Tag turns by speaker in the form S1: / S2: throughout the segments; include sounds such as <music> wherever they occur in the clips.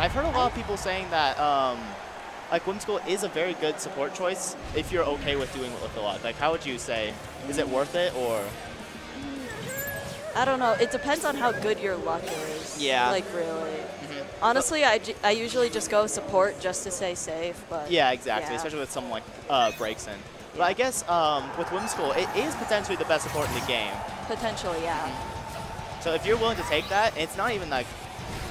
S1: I've heard a lot of people saying that um, like Whimsicott is a very good support choice if you're okay with doing it with a lot. Like, how would you say? Is it worth it or?
S2: I don't know. It depends on how good your luck is.
S1: Yeah.
S2: Like really.
S1: Mhm.
S2: Honestly, I, I usually just go support just to stay safe. But
S1: Yeah, exactly.
S2: Yeah.
S1: Especially with someone like uh, Braixen. But I guess um, with Whimsicott, it is potentially the best support in the game.
S2: potentially, yeah.
S1: So if you're willing to take that, it's not even like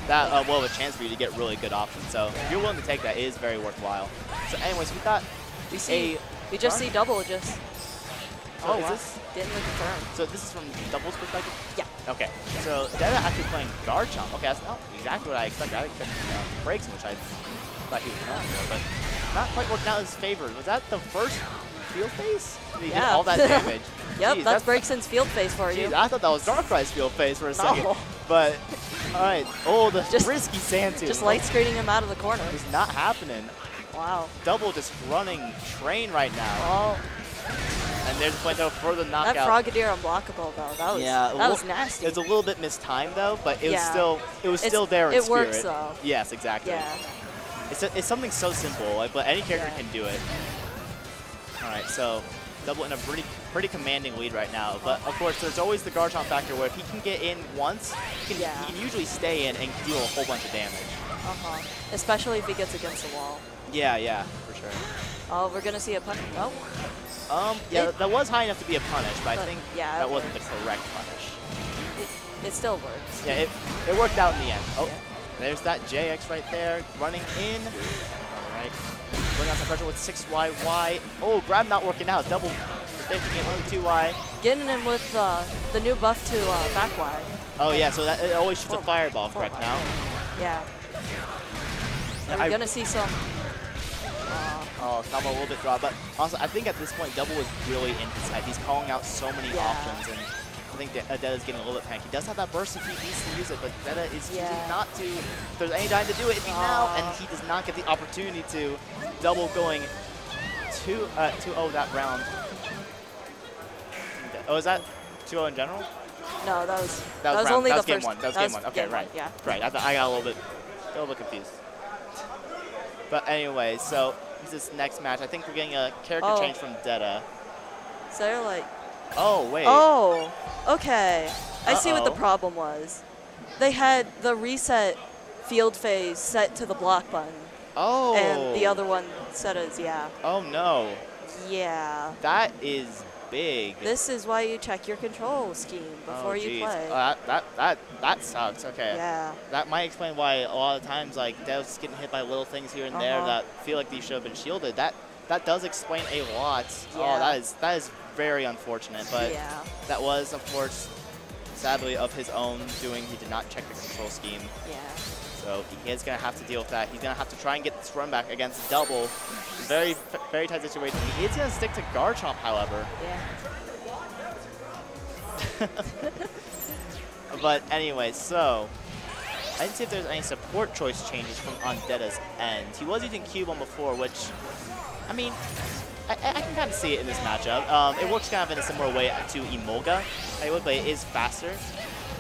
S1: that uh, well of a chance for you to get really good options. So if you're willing to take that, it is very worthwhile. So anyways, we got
S2: We see.
S1: a
S2: we just see double just.
S1: Oh, is
S2: wow.
S1: this-
S2: Didn't look confirmed.
S1: So this is from Double's perspective?
S2: Yeah.
S1: Okay. So Deighta actually playing Garchomp. Okay, that's not exactly what I expected. I expected uh, Braixen, which I thought he was going for, but not quite working out in his favor. Was that the first field phase? Did he
S2: Yeah.
S1: all that <laughs> damage?
S2: Yep,
S1: Jeez,
S2: that's Braixen's field phase for
S1: Jeez,
S2: you.
S1: I thought that was Darkrai's field phase for a second.
S2: No.
S1: But, all right. Oh, the
S2: Just-
S1: risky Santu.
S2: Just light screening him out of the corner.
S1: It's not happening.
S2: Wow.
S1: Double just running train right now.
S2: Oh,
S1: And there's though for the
S2: that
S1: knockout.
S2: Frogadier unblockable though. That was
S1: Yeah,
S2: that
S1: little-
S2: was nasty.
S1: It was a little bit mistimed though, but it was still it was
S2: It's-
S1: still there in
S2: it
S1: spirit.
S2: works, though.
S1: Yes, exactly.
S2: yeah.
S1: It's, a, it's something so simple, like, but any character
S2: Yeah.
S1: can do it. All right, so double in a pretty pretty commanding lead right now. But of course, there's always the Garchomp factor where if he can get in once, he can,
S2: Yeah.
S1: he can usually stay in and deal a whole bunch of damage.
S2: Uh huh. Especially if he gets against the wall.
S1: Yeah, yeah, for sure.
S2: Oh, we're gonna see a punch. Oh,
S1: Um, yeah,
S2: It-
S1: that was high enough to be a punish, but I think
S2: yeah,
S1: that wasn't the correct punish.
S2: it, it still works.
S1: Yeah, it, it worked out in the end. Oh,
S2: Yeah.
S1: there's that JX right there, running in. All right, bring out some pressure with 6YY. Oh, grab not working out. Double taking it only 2Y.
S2: Getting him with uh, the new buff to uh, back wide.
S1: Oh yeah, so that it always shoots a fireball,
S2: four
S1: correct now?
S2: Yeah. And
S1: I-
S2: we're gonna see some. Uh,
S1: Oh, Samba a little bit draw, but also I think at this point Double is really in his head. He's calling out so many
S2: Yeah.
S1: options, and I think that is getting a little bit panicky. He does have that burst if he needs to use it, but Deighta is
S2: Yeah.
S1: choosing not to. If there's any time to do it, it'd be now, and he does not get the opportunity to. Double going 2 uh, 2-0 that round. Oh, is that 2-0 in general?
S2: no, that was
S1: That was, round,
S2: only
S1: that was
S2: the
S1: game
S2: first.
S1: one. That was game one. Okay,
S2: game
S1: right.
S2: Yeah.
S1: Right. I, I got a little bit, a little bit confused. But anyway, so this next match, I think we're getting a character
S2: Oh.
S1: change from Deighta.
S2: So they're like,
S1: Oh wait.
S2: oh, okay. I see what the problem was. They had the reset field phase set to the block button,
S1: Oh.
S2: and the other one set as yeah,
S1: Oh no,
S2: yeah.
S1: that is big.
S2: This is why you check your control scheme before
S1: oh,
S2: you play.
S1: Oh, that, that that that sucks. Okay.
S2: yeah.
S1: That might explain why a lot of times like Dev's getting hit by little things here and there
S2: Uh-huh.
S1: that feel like these should have been shielded. That that does explain a lot. Oh, that is that is very unfortunate. But
S2: yeah.
S1: that was, of course, sadly of his own doing. He did not check the control scheme,
S2: Yeah.
S1: so he is gonna have to deal with that. He's gonna have to try and get this run back against Double. Very very tight situation. He is gonna stick to Garchomp, however.
S2: Yeah. <laughs>
S1: But anyway, so I didn't see if there's any support choice changes from Undeada's end. He was using Cubone before, which, I mean, I, I can kind of see it in this matchup. Um, it works kind of in a similar way to Emolga, I would, but it is faster.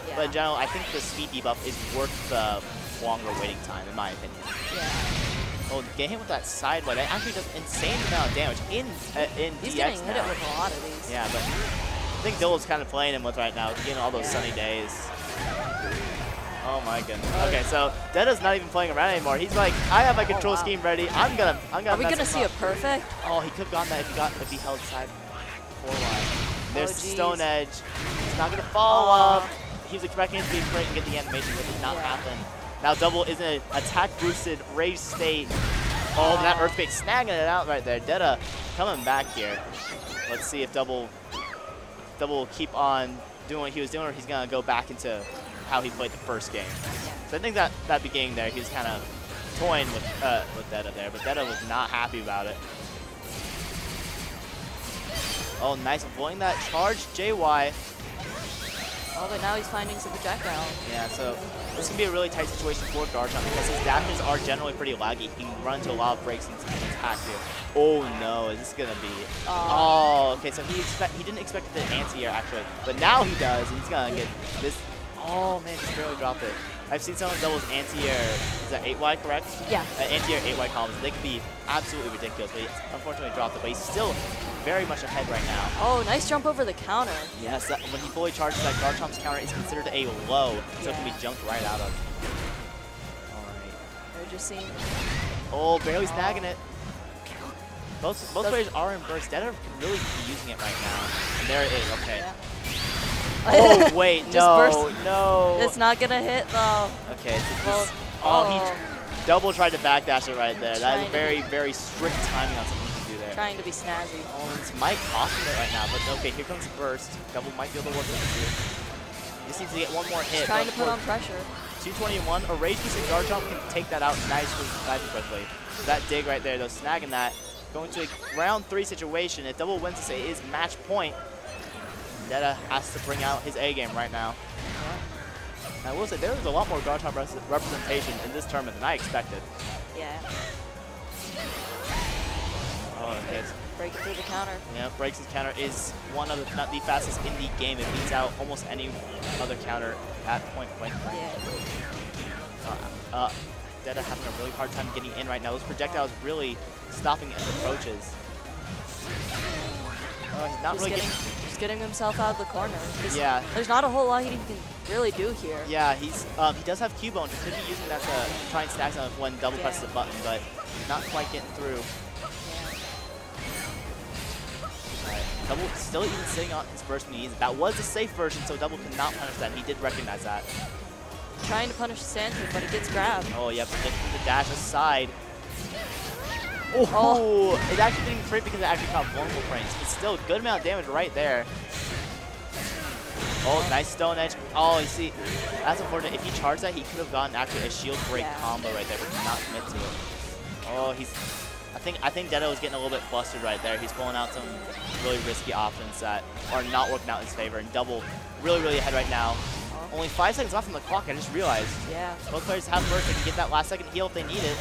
S2: Yeah.
S1: But in general, I think the speed debuff is worth the longer waiting time, in my opinion.
S2: yeah.
S1: Oh, getting hit with that sideway, that actually does insane amount of damage in uh, in
S2: He's
S1: DX
S2: getting hit
S1: now.
S2: it with a lot of these.
S1: Yeah, but I think Dilla's kind of playing him with right now, getting all those
S2: Yeah.
S1: sunny days. Oh my goodness. Okay, so Deighta's not even playing around anymore. He's like, I have my oh, control
S2: Oh, wow.
S1: scheme ready. I'm gonna, I'm gonna.
S2: Are we gonna see a perfect?
S1: Oh, he could have gotten that if he got, if he held side four line. There's
S2: Oh.
S1: Stone Edge. He's not gonna follow
S2: Aw.
S1: up. He was expecting it to be great and get the animation, but it did not
S2: Yeah.
S1: happen. Now double is in an attack boosted rage state. Oh, that earthquake snagging it out right there. Detta coming back here. Let's see if double double will keep on doing what he was doing, or he's gonna go back into how he played the first game. So I think that that beginning there, he was kind of toying with uh, with Deighta there, but Deighta was not happy about it. Oh, nice avoiding that charge, JY.
S2: Oh, but now he's finding some projectile.
S1: Yeah, so this can be a really tight situation for Garchomp because his dashes are generally pretty laggy. He can run into a lot of breaks and attack you. Oh no, is this gonna be?
S2: Oh.
S1: Oh, okay. So he expect he didn't expect the anti-air actually, but now he does, and he's gonna get this. Oh man, just barely dropped it. I've seen some of Double's anti-air, is that 8Y correct?
S2: Yeah.
S1: Uh, anti-air 8Y combos. They can be absolutely ridiculous, but he unfortunately dropped it. But he's still very much ahead right now.
S2: Oh, nice jump over the counter.
S1: Yes, that, when he fully charges that Garchomp's counter is considered a low, so it can be jumped right out of. Alright.
S2: They're just seeing.
S1: Oh, barely
S2: Oh.
S1: snagging it. Both both players are in burst. Deighta can really be using it right now. And there it is, okay.
S2: Yeah. <laughs>
S1: Oh, <laughs> wait, no, no.
S2: It's not gonna hit though.
S1: Okay, it's, it's, oh,
S2: oh.
S1: he oh. double tried to backdash it right there. That is
S2: to
S1: very, very strict timing on something he can do there.
S2: Trying to be snazzy.
S1: Oh, this might cost him it right now, but okay, here comes burst. Double might be able to work with it. Just needs to get one more hit.
S2: Trying to put on pressure.
S1: 221, a rage piece and guard jump can take that out nicely, nice and quickly. That dig right there, though, snagging that. Going to a round three situation. If double wins this, it is match point. Deighta has to bring out his A game right now. I will say there was a lot more Garchomp representation in this tournament than I expected.
S2: Yeah.
S1: Oh, okay.
S2: Breaking through the counter.
S1: Yeah, breaks his counter is one of the, not the fastest in the game. It beats out almost any other counter at point blank.
S2: Yeah.
S1: Uh, uh, Deighta having a really hard time getting in right now. Those projectiles really stopping his approaches. Oh, he's not
S2: Just
S1: really
S2: getting,
S1: getting.
S2: just getting himself out of the corner. 'Cause
S1: Yeah.
S2: There's not a whole lot he can really do here.
S1: Yeah, he's um, he does have Cubone. He could be using that to try and stack some when double
S2: Yeah.
S1: presses the button, but not quite getting through. Alright, Double still even sitting on his burst when he needs it. That was a safe version, so Double cannot punish that, he did recognize that.
S2: Trying to punish Sanford, but he gets grabbed.
S1: Oh, yep, lifting the dash aside. Oh,
S2: Oh.
S1: it's actually getting crit because it actually caught vulnerable frames. It's still, a good amount of damage right there. Oh, nice stone edge. Oh, you see, that's unfortunate. If he charged that, he could have gotten actually a shield break
S2: Yeah.
S1: combo right there, but did not commit to it. Oh, he's. I think I think Deighta was getting a little bit flustered right there. He's pulling out some really risky options that are not working out in his favor, and double really really ahead right now.
S2: Oh.
S1: Only five seconds left on the clock. I just realized.
S2: Yeah.
S1: Both players have burst. They can get that last second heal if they need it.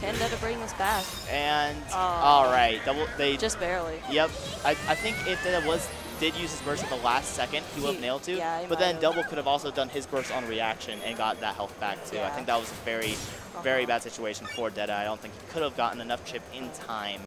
S2: Can Deighta bring this back?
S1: And
S2: Oh.
S1: all right, double. They
S2: Just barely.
S1: Yep. I, I think if Deighta was did use his burst at the last second, he would have nailed to.
S2: yeah, he
S1: but then
S2: have.
S1: double could have also done his burst on reaction and got that health back too. I think that was a very, very
S2: Uh-huh.
S1: bad situation for Deighta. I don't think he could have gotten enough chip in time.